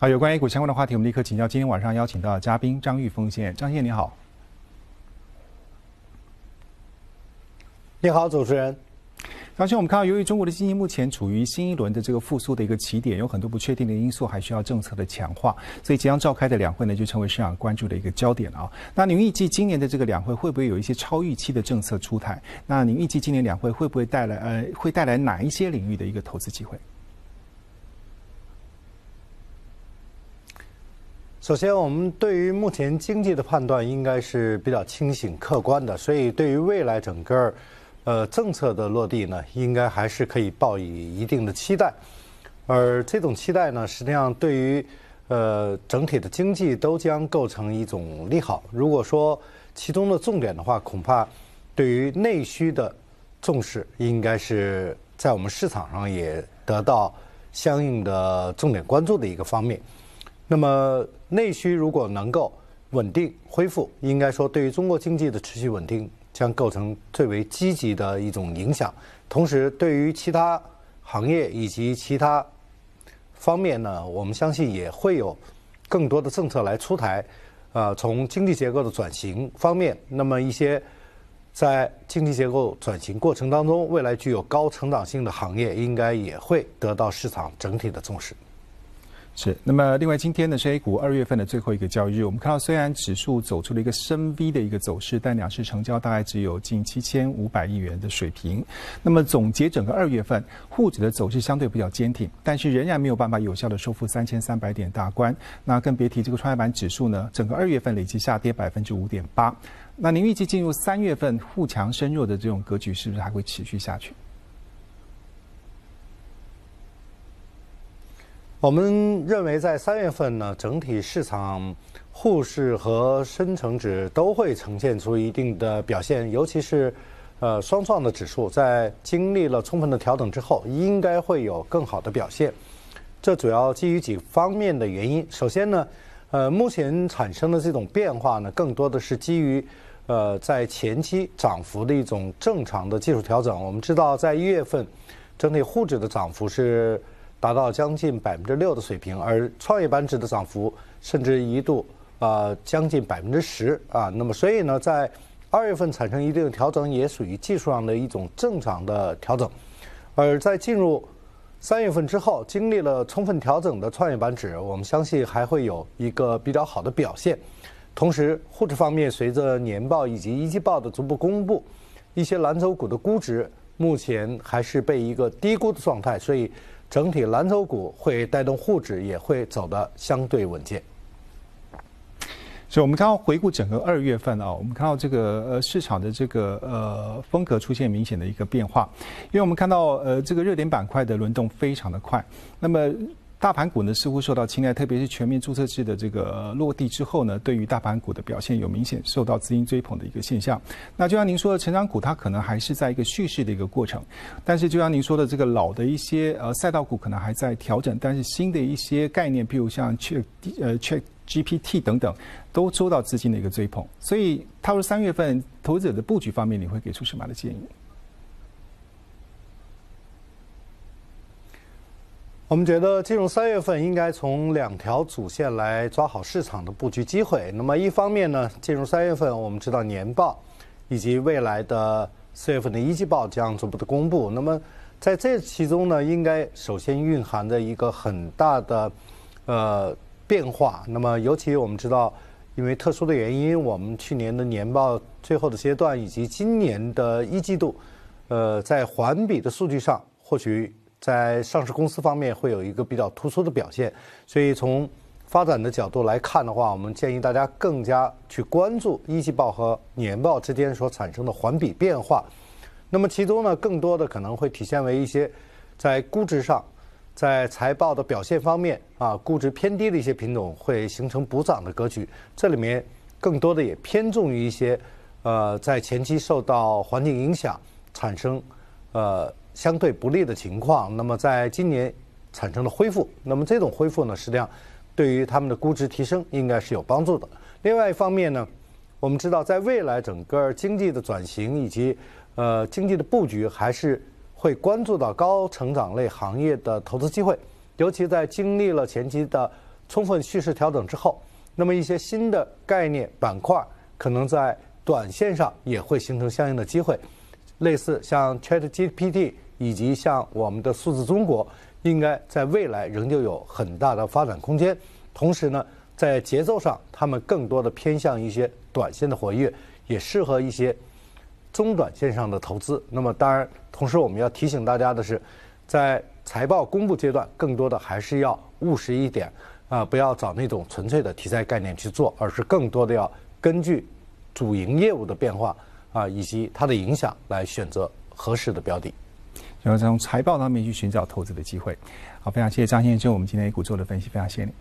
好，有关 A 股相关的话题，我们立刻请教今天晚上邀请到的嘉宾张玉峰先生。张先生你好。你好，主持人。刚才我们看到，由于中国的经济目前处于新一轮的这个复苏的一个起点，有很多不确定的因素，还需要政策的强化，所以即将召开的两会呢，就成为市场关注的一个焦点啊。那您预计今年的这个两会会不会有一些超预期的政策出台？那您预计今年两会会不会带来呃，会带来哪一些领域的一个投资机会？首先，我们对于目前经济的判断应该是比较清醒、客观的，所以对于未来整个。呃，政策的落地呢，应该还是可以抱以一定的期待，而这种期待呢，实际上对于呃整体的经济都将构成一种利好。如果说其中的重点的话，恐怕对于内需的重视，应该是在我们市场上也得到相应的重点关注的一个方面。那么内需如果能够稳定恢复，应该说对于中国经济的持续稳定。将构成最为积极的一种影响，同时对于其他行业以及其他方面呢，我们相信也会有更多的政策来出台。呃，从经济结构的转型方面，那么一些在经济结构转型过程当中，未来具有高成长性的行业，应该也会得到市场整体的重视。是，那么另外今天呢是 A 股二月份的最后一个交易日，我们看到虽然指数走出了一个深 V 的一个走势，但两市成交大概只有近七千五百亿元的水平。那么总结整个二月份，沪指的走势相对比较坚挺，但是仍然没有办法有效的收复三千三百点大关。那更别提这个创业板指数呢，整个二月份累计下跌百分之五点八。那您预计进入三月份沪强深弱的这种格局，是不是还会持续下去？我们认为，在三月份呢，整体市场沪市和深成指都会呈现出一定的表现，尤其是呃双创的指数，在经历了充分的调整之后，应该会有更好的表现。这主要基于几方面的原因。首先呢，呃，目前产生的这种变化呢，更多的是基于呃在前期涨幅的一种正常的技术调整。我们知道，在一月份，整体沪指的涨幅是。达到将近百分之六的水平，而创业板指的涨幅甚至一度啊将近百分之十啊。那么，所以呢，在二月份产生一定的调整，也属于技术上的一种正常的调整。而在进入三月份之后，经历了充分调整的创业板指，我们相信还会有一个比较好的表现。同时，沪指方面，随着年报以及一季报的逐步公布，一些蓝筹股的估值目前还是被一个低估的状态，所以。整体蓝筹股会带动沪指也会走得相对稳健。所以，我们刚刚回顾整个二月份啊，我们看到这个呃市场的这个呃风格出现明显的一个变化，因为我们看到呃这个热点板块的轮动非常的快，那么。大盘股呢似乎受到青睐，特别是全面注册制的这个落地之后呢，对于大盘股的表现有明显受到资金追捧的一个现象。那就像您说的，成长股它可能还是在一个蓄势的一个过程，但是就像您说的，这个老的一些呃赛道股可能还在调整，但是新的一些概念，譬如像 Chat 呃 Chat GPT 等等，都受到资金的一个追捧。所以踏入三月份，投资者的布局方面，你会给出什么样的建议？我们觉得进入三月份应该从两条主线来抓好市场的布局机会。那么一方面呢，进入三月份，我们知道年报以及未来的四月份的一季报将逐步的公布。那么在这其中呢，应该首先蕴含着一个很大的呃变化。那么尤其我们知道，因为特殊的原因，我们去年的年报最后的阶段以及今年的一季度，呃，在环比的数据上或许。在上市公司方面会有一个比较突出的表现，所以从发展的角度来看的话，我们建议大家更加去关注一季报和年报之间所产生的环比变化。那么其中呢，更多的可能会体现为一些在估值上，在财报的表现方面啊，估值偏低的一些品种会形成补涨的格局。这里面更多的也偏重于一些呃，在前期受到环境影响产生呃。相对不利的情况，那么在今年产生了恢复，那么这种恢复呢，实际上对于他们的估值提升应该是有帮助的。另外一方面呢，我们知道在未来整个经济的转型以及呃经济的布局，还是会关注到高成长类行业的投资机会，尤其在经历了前期的充分蓄势调整之后，那么一些新的概念板块可能在短线上也会形成相应的机会，类似像 ChatGPT 以及像我们的数字中国，应该在未来仍旧有很大的发展空间。同时呢，在节奏上，他们更多的偏向一些短线的活跃，也适合一些中短线上的投资。那么，当然，同时我们要提醒大家的是，在财报公布阶段，更多的还是要务实一点。啊，不要找那种纯粹的题材概念去做，而是更多的要根据主营业务的变化啊，以及它的影响来选择合适的标的，然后从财报上面去寻找投资的机会。好，非常谢谢张先生就我们今天 A 股做的分析，非常谢谢你。